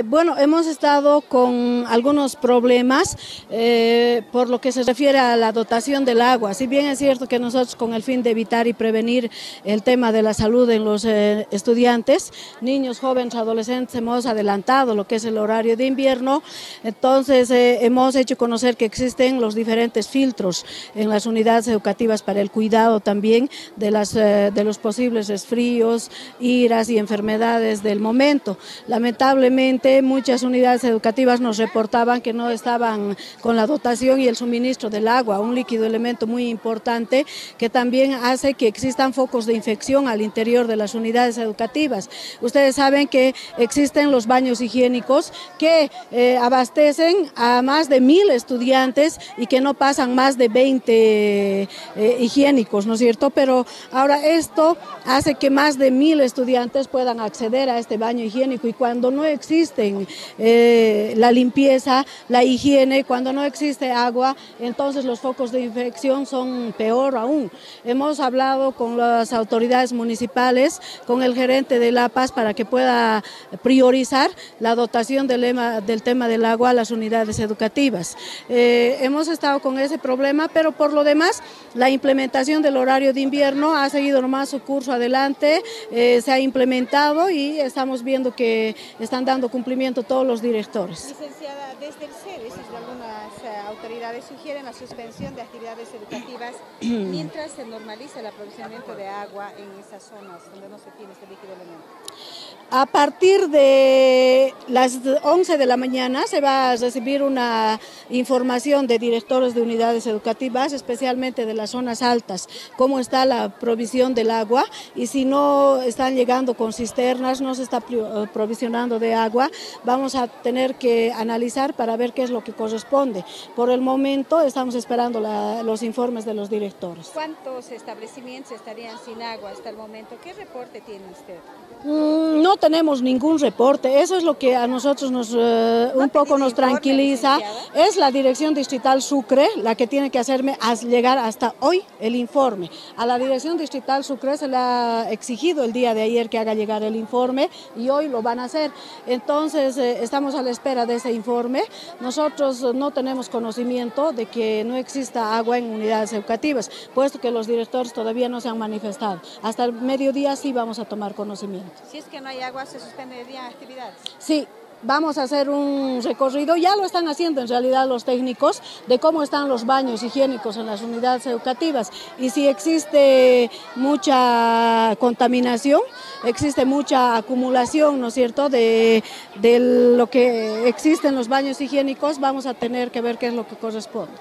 Eh, bueno, hemos estado con algunos problemas eh, por lo que se refiere a la dotación del agua. Si bien es cierto que nosotros con el fin de evitar y prevenir el tema de la salud en los eh, estudiantes, niños, jóvenes, adolescentes, hemos adelantado lo que es el horario de invierno, entonces hemos hecho conocer que existen los diferentes filtros en las unidades educativas para el cuidado también de, las, de los posibles resfríos, iras y enfermedades del momento. Lamentablemente muchas unidades educativas nos reportaban que no estaban con la dotación y el suministro del agua, un líquido elemento muy importante que también hace que existan focos de infección al interior de las unidades educativas. Ustedes saben que existen los baños higiénicos que eh, abastecen a más de mil estudiantes y que no pasan más de 20 eh, higiénicos, ¿no es cierto? Pero ahora esto hace que más de mil estudiantes puedan acceder a este baño higiénico y cuando no eh, la limpieza, la higiene, cuando no existe agua, entonces los focos de infección son peor aún. Hemos hablado con las autoridades municipales, con el gerente de La Paz para que pueda priorizar la dotación del, del tema del agua a las unidades educativas. Eh, hemos estado con ese problema, pero por lo demás, la implementación del horario de invierno ha seguido nomás su curso adelante, eh, se ha implementado y estamos viendo que están dando cumplimiento todos los directores. Licenciada, desde el CEDES algunas eh, autoridades sugieren la suspensión de actividades educativas mientras se normaliza el aprovisionamiento de agua en esas zonas donde no se tiene este líquido elemento. A partir de las 11 de la mañana se va a recibir una información de directores de unidades educativas, especialmente de las zonas altas, cómo está la provisión del agua y si no están llegando con cisternas, no se está eh, provisionando de agua, vamos a tener que analizar para ver qué es lo que corresponde. Por el momento estamos esperando los informes de los directores. ¿Cuántos establecimientos estarían sin agua hasta el momento? ¿Qué reporte tiene usted? Mm, no tenemos ningún reporte, eso es lo que a nosotros nos eh, un poco nos tranquiliza. Es la Dirección Distrital Sucre la que tiene que hacerme llegar hasta hoy el informe. A la Dirección Distrital Sucre se le ha exigido el día de ayer que haga llegar el informe y hoy lo van a hacer. Entonces eh, estamos a la espera de ese informe. Nosotros no tenemos conocimiento de que no exista agua en unidades educativas, puesto que los directores todavía no se han manifestado. Hasta el mediodía sí vamos a tomar conocimiento. Si es que no hay agua, ¿se suspenderían actividades? Sí, vamos a hacer un recorrido, ya lo están haciendo en realidad los técnicos, de cómo están los baños higiénicos en las unidades educativas y si existe mucha contaminación, existe mucha acumulación, ¿no es cierto?, de, de lo que existe en los baños higiénicos, vamos a tener que ver qué es lo que corresponde.